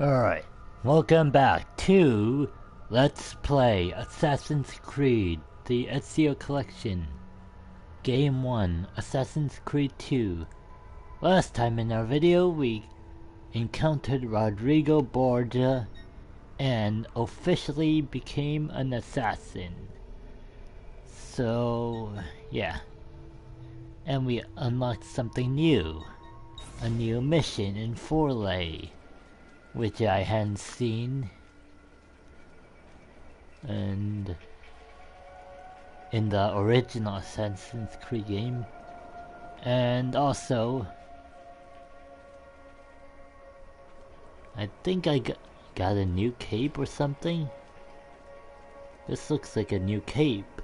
Alright, welcome back to Let's Play Assassin's Creed, the Ezio Collection. Game 1, Assassin's Creed 2. Last time in our video we encountered Rodrigo Borgia and officially became an assassin. So, yeah. And we unlocked something new. A new mission in Forlì which I hadn't seen. And in the original Assassin's Creed game. And also, I think I got, got a new cape or something. This looks like a new cape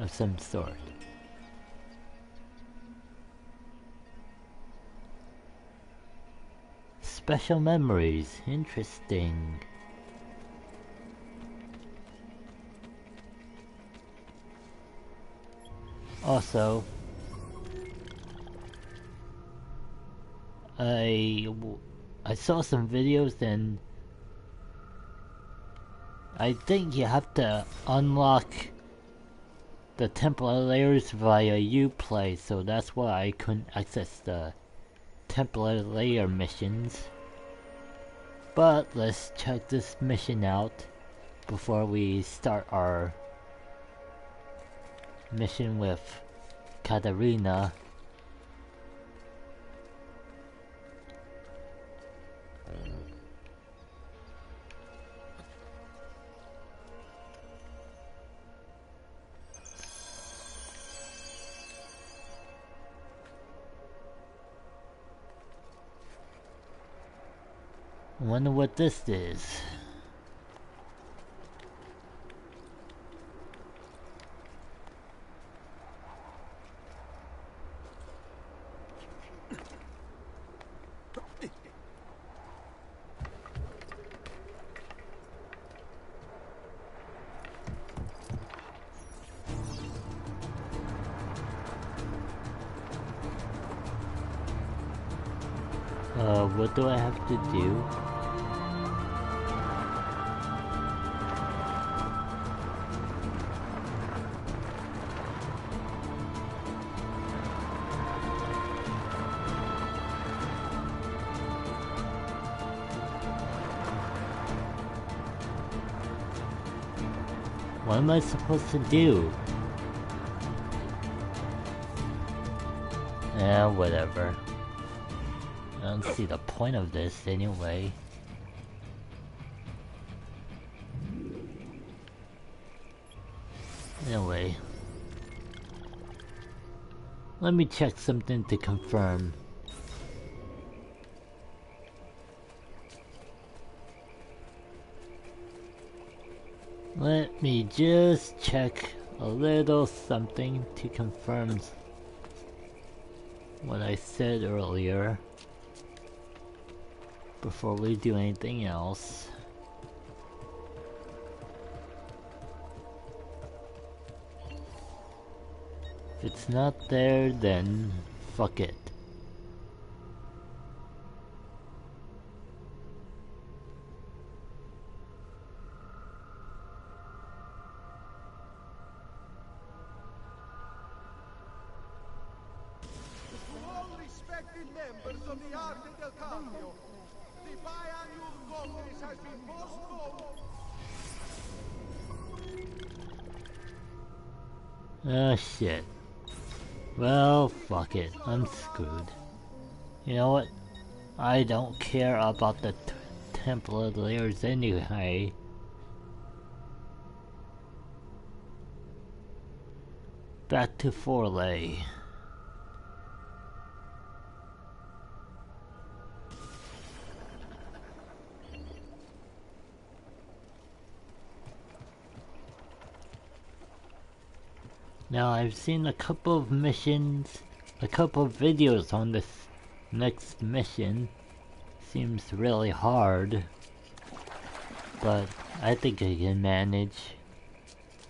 of some sort. Special memories. Interesting. Also, I, I saw some videos and I think you have to unlock the Templar lairs via Uplay, so that's why I couldn't access the Templar lair missions. But let's check this mission out before we start our mission with Caterina. I wonder what this is. What am I supposed to do? Eh, whatever. I don't see the point of this anyway. Anyway. Let me check something to confirm. Let me just check a little something to confirm what I said earlier before we do anything else. If it's not there, then fuck it. Respected members of the Arte del Cambio, the biannual Congress has been postponed. Oh shit. Well, fuck it. I'm screwed. You know what? I don't care about the t Templar lairs anyway. Back to Forlì. Now I've seen a couple of missions, a couple of videos on this next mission. Seems really hard, but I think I can manage.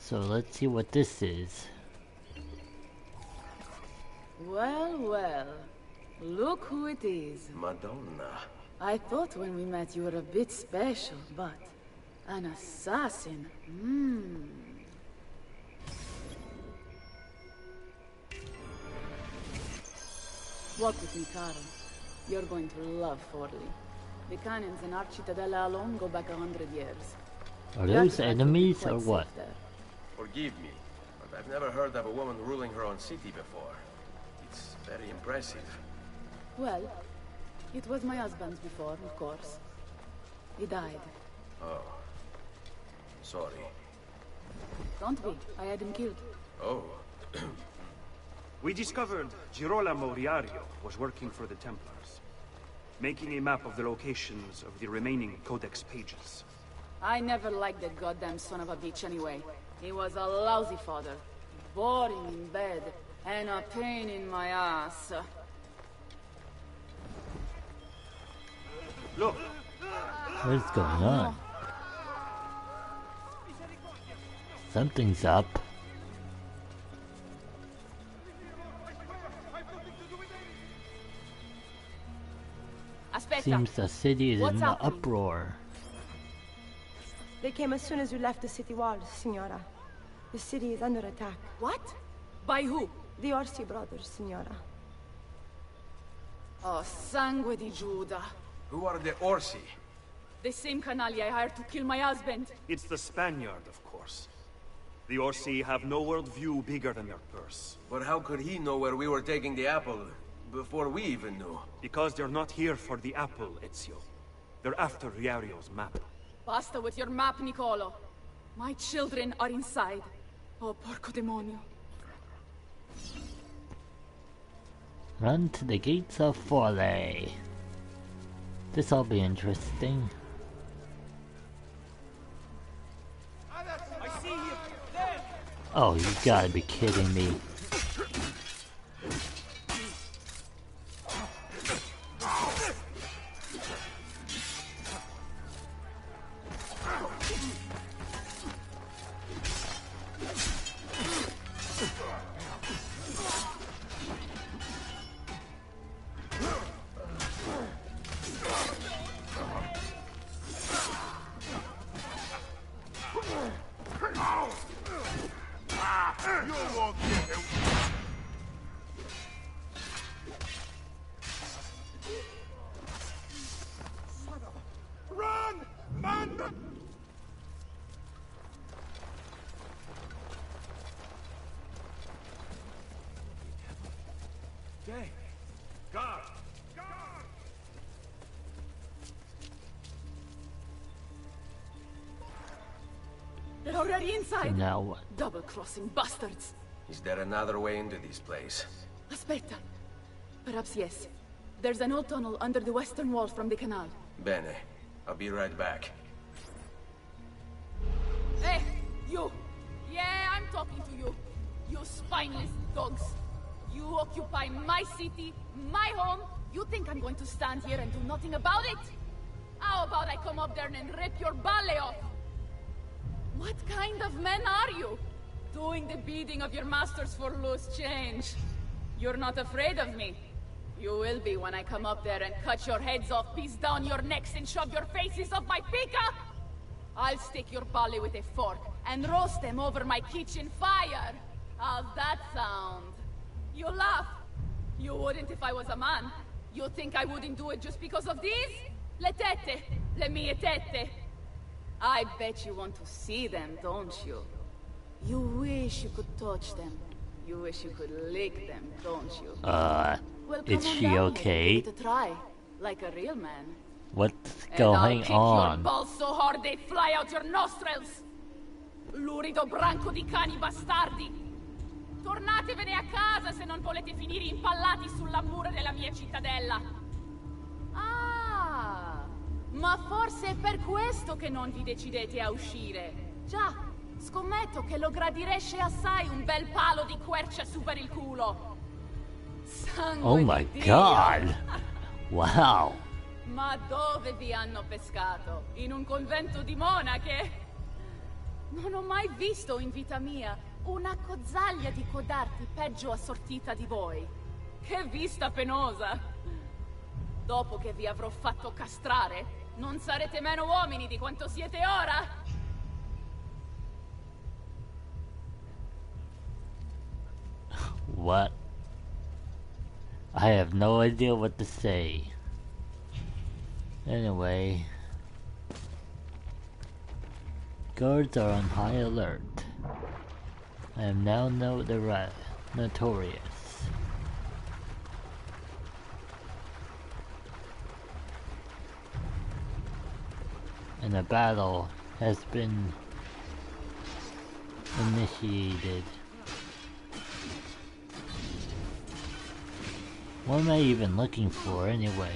So let's see what this is. Well, well. Look who it is. Madonna. I thought when we met you were a bit special, but an assassin? Hmm. Walk with me, Carl. You're going to love Forlì. The cannons in our Cittadella alone go back a hundred years. Are those artifacts enemies or what? there. Forgive me, but I've never heard of a woman ruling her own city before. It's very impressive. Well, it was my husband's before, of course. He died. Oh. Sorry. Don't be. I had him killed. Oh. We discovered Girolamo Riario was working for the Templars, making a map of the locations of the remaining Codex pages. I never liked that goddamn son of a bitch anyway. He was a lousy father. Boring in bed. And a pain in my ass. Look, What is going on? Something's up. Seems the city is What's in an uproar. They came as soon as you left the city walls, Signora. The city is under attack. What? By who? The Orsi brothers, Signora. Oh, sangue di Giuda. Who are the Orsi? The same canaglia I hired to kill my husband. it's the Spaniard, of course. The Orsi have no worldview bigger than their purse. But how could he know where we were taking the apple before we even knew? Because they're not here for the apple, Ezio. They're after Riario's map. Basta with your map, Nicolo. My children are inside. Oh, porco demonio. Run to the gates of Forlì. This'll be interesting. Oh, you gotta be kidding me. Already So inside. now what? Double-crossing bastards. Is there another way into this place? Aspetta. Perhaps yes. There's an old tunnel under the western wall from the canal. Bene. I'll be right back. Hey, you! Yeah, I'm talking to you. You spineless dogs. You occupy my city, my home. You think I'm going to stand here and do nothing about it? How about I come up there and rip your ballet off? What kind of men are you? Doing the bidding of your masters for loose change. You're not afraid of me. You will be when I come up there and cut your heads off, piece down your necks, and shove your faces off my pika! I'll stick your ballet with a fork and roast them over my kitchen fire. How's that sound? You laugh. You wouldn't if I was a man. You think I wouldn't do it just because of these? Le tette, le mie. I bet you want to see them, don't you? You wish you could touch them. You wish you could lick them, don't you? Uh, Well, is she okay? A try, like a real man. What's going on? your balls so hard they fly out your nostrils! Lurido branco di cani bastardi! Tornatevene a casa se non volete finire impallati sulla mura della mia cittadella! Ma forse è per questo che non vi decidete a uscire! Già, scommetto che lo gradireste assai un bel palo di quercia su per il culo! Sangue Oh my Dio! god! Wow! Ma dove vi hanno pescato? In un convento di monache? Non ho mai visto in vita mia una cozzaglia di codarti peggio assortita di voi. Che vista penosa! Dopo che vi avrò fatto castrare, non sarete meno uomini di quanto siete ora? What? I have no idea what to say. Anyway. Guards are on high alert. I am now notori notorious. And a battle has been initiated. What am I even looking for anyway?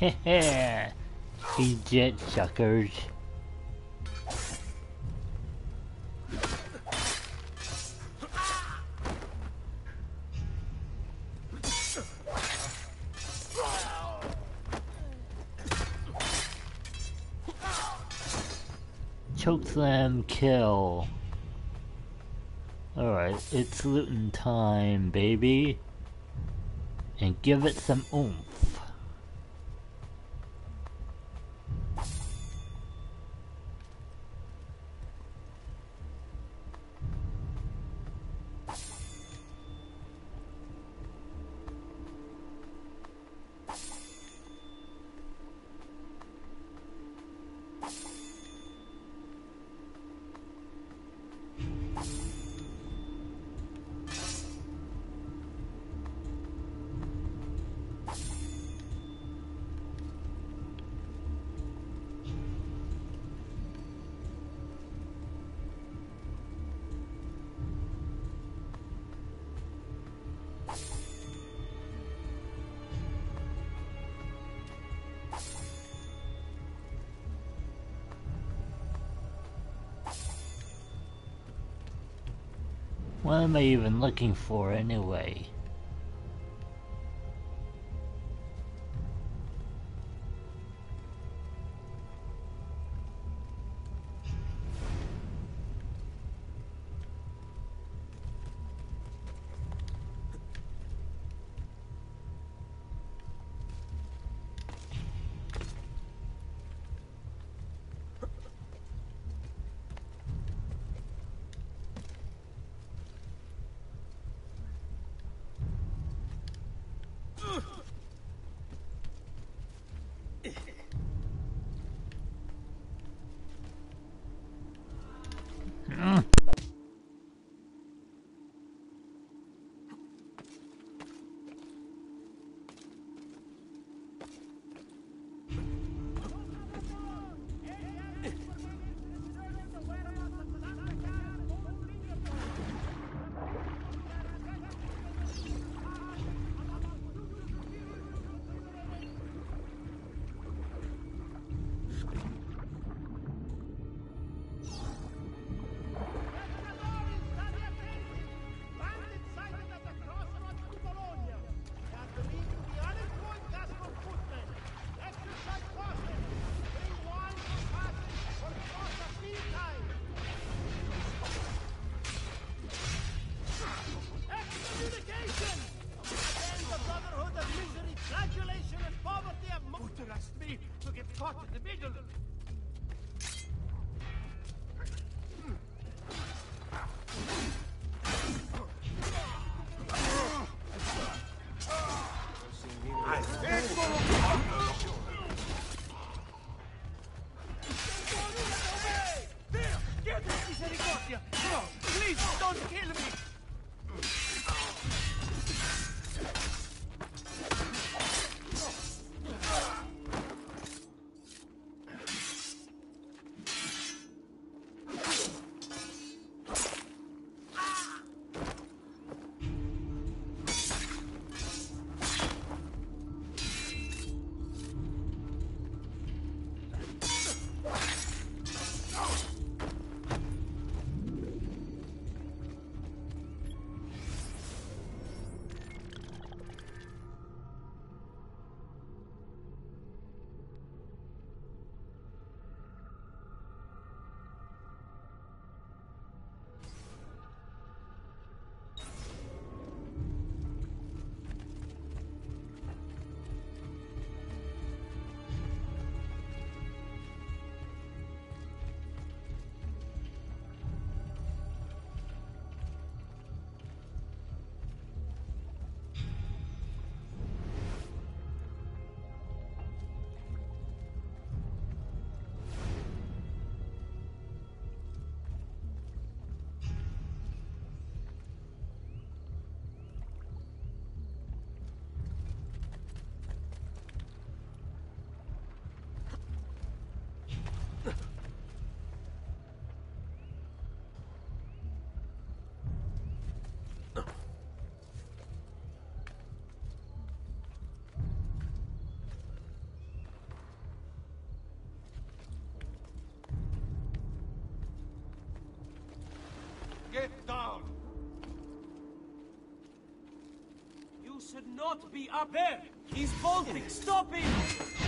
He jet suckers. Chokeslam kill. Alright, it's looting time, baby. And give it some oomph. What am I even looking for anyway? be up there! He's bolting! Stop him!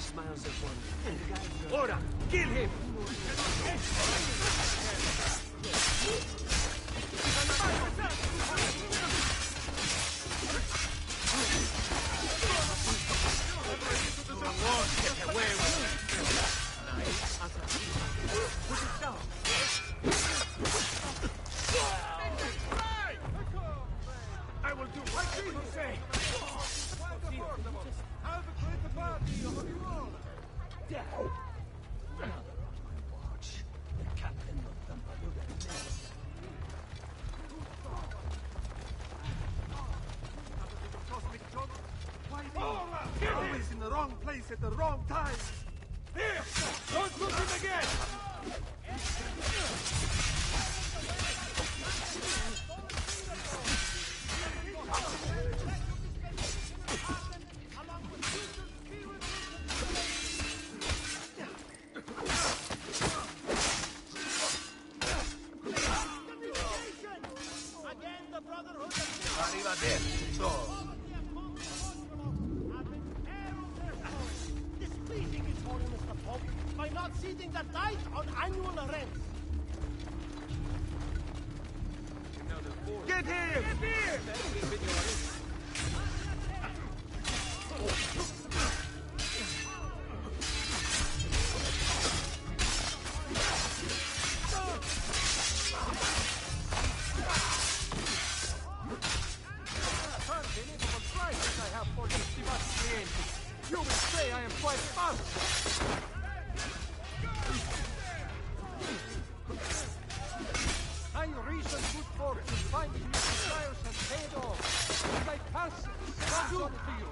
smiles at one. Ora, kill him!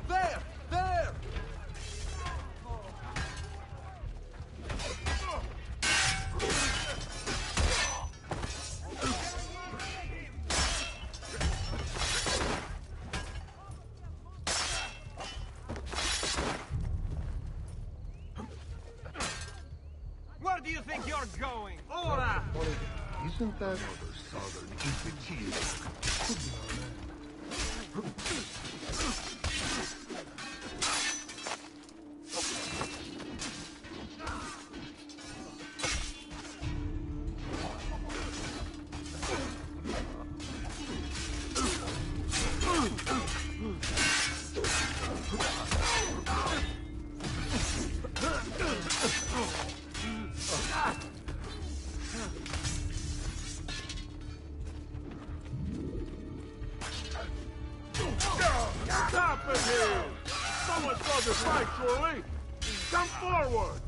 There! There! Where do you think you're going? Ora! Isn't that southern? Stop it! here? Someone saw this fight, surely. Come forward.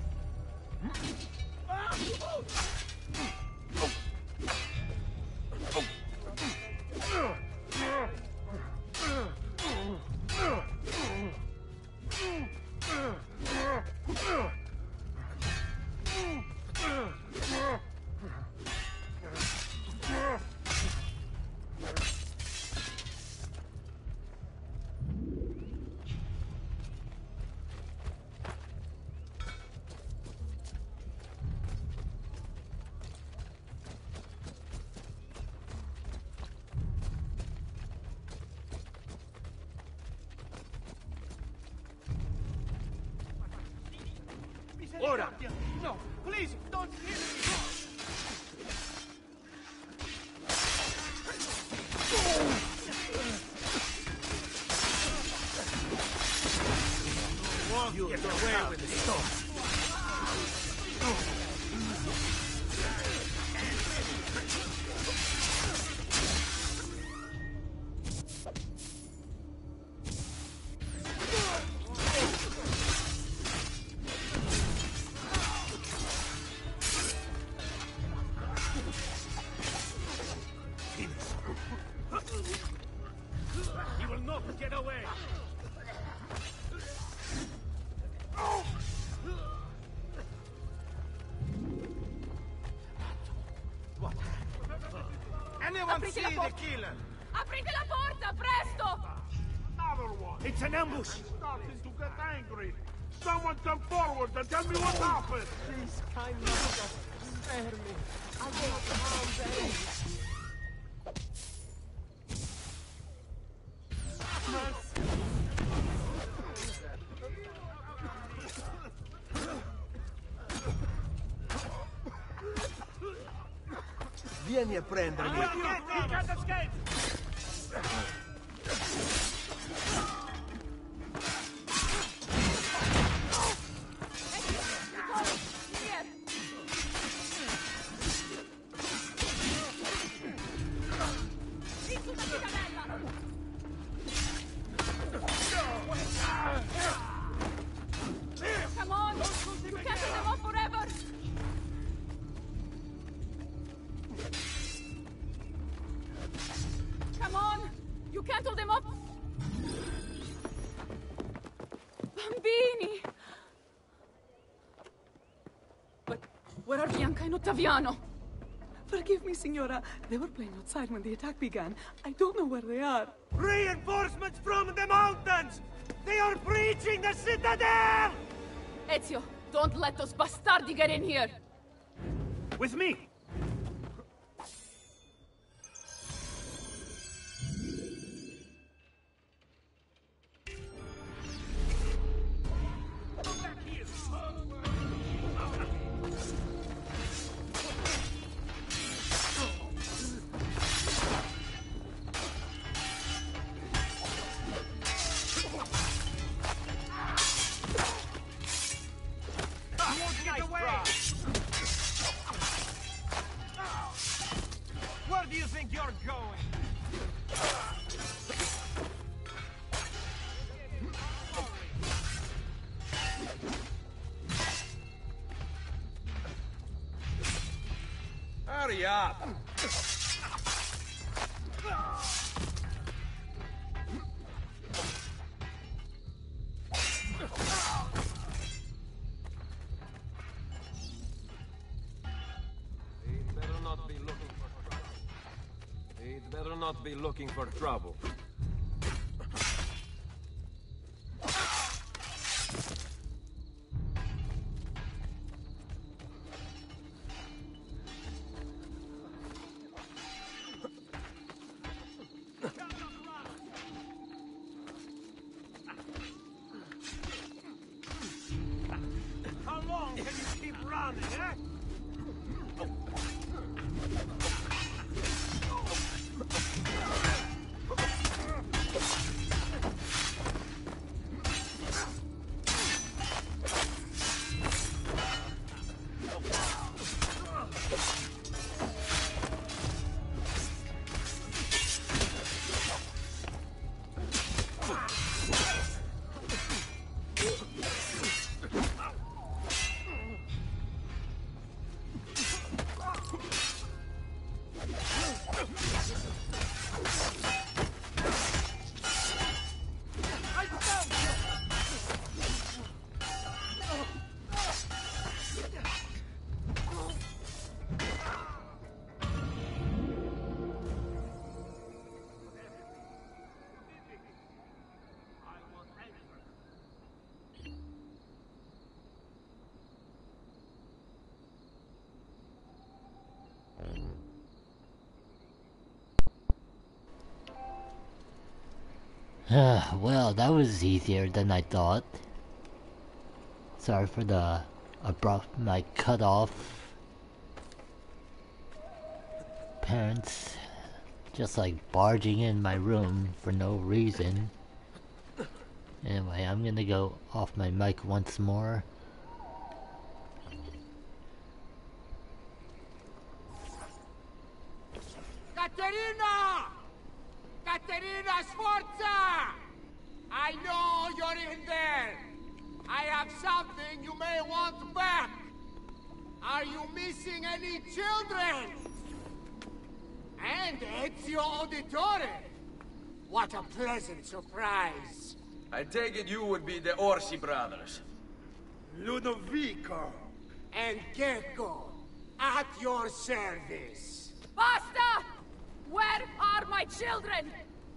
You get away with the stone. Vieni a prendermi. Ottaviano? Forgive me, Signora. They were playing outside when the attack began. I don't know where they are. Reinforcements from the mountains! They are breaching the citadel! Ezio, don't let those bastardi get in here! With me! Not be looking for trouble. Ah, well, that was easier than I thought. Sorry for the abrupt my cut off. Parents just like barging in my room for no reason. Anyway, I'm gonna go off my mic once more. Caterina! Caterina Sforza! I know you're in there. I have something you may want back. Are you missing any children? And Ezio Auditore. What a pleasant surprise. I take it you would be the Orsi brothers. Ludovico and Checco at your service. Basta! Where are my children?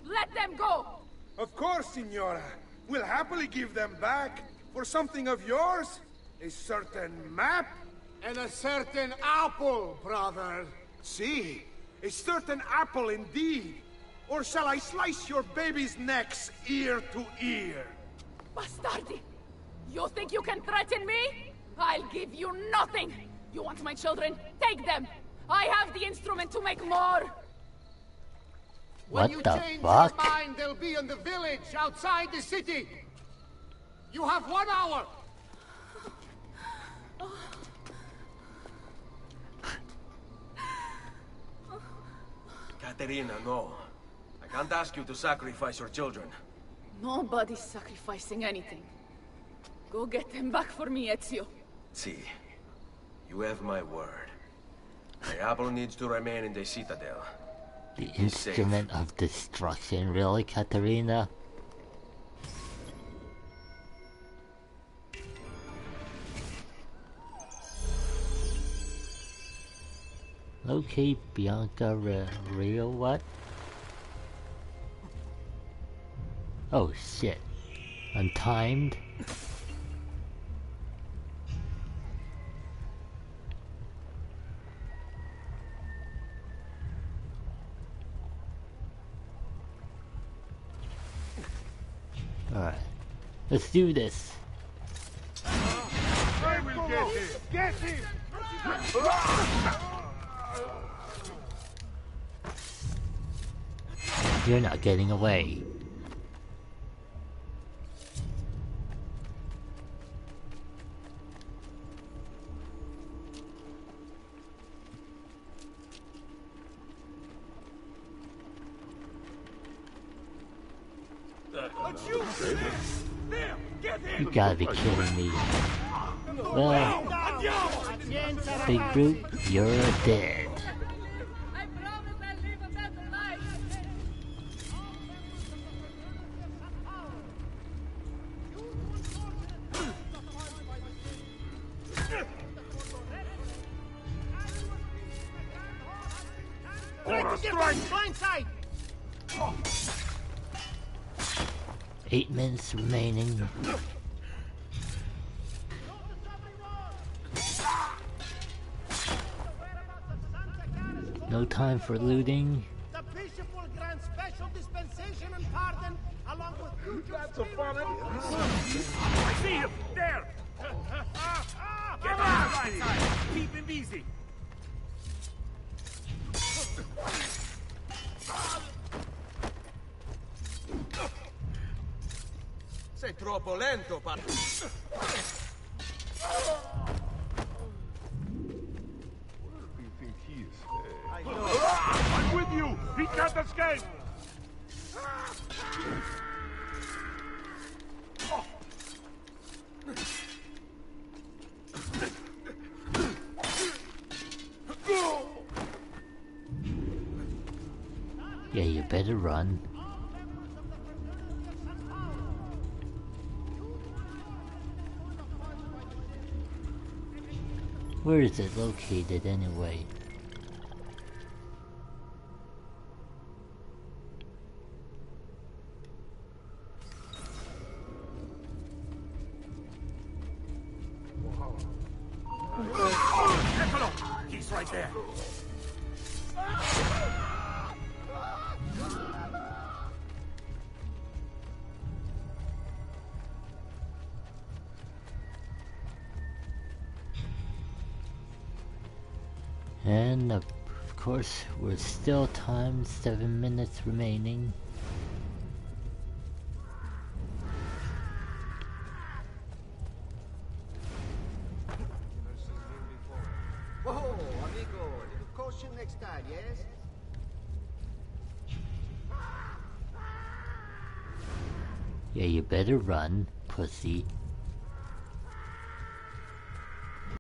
Let them go! Of course, Signora. We'll happily give them back for something of yours. A certain map. And a certain apple, brother. See, a certain apple indeed. Or shall I slice your baby's necks ear to ear? Bastardi! You think you can threaten me? I'll give you nothing! You want my children? Take them! I have the instrument to make more! What when you the change fuck? your mind, they'll be in the village outside the city. You have one hour. Caterina, no. I can't ask you to sacrifice your children. Nobody's sacrificing anything. Go get them back for me, Ezio. See, you have my word. The apple needs to remain in the citadel. The He's safe. instrument of destruction, really, Caterina? Locate Bianca Re Real what? Oh shit. Untimed? Alright. Let's do this. I will get! Get! You're not getting away. Gotta be kidding me. Well, Big Brute, you're dead. Eight minutes remaining. No time for looting. The bishop will grant special dispensation and pardon along with That's a fun I see him! There! Get on the right side! Keep him easy! Sei troppo lento, par... can't escape! Yeah, you better run. Where is it located anyway? Still time, seven minutes remaining. Yeah, you better run, pussy.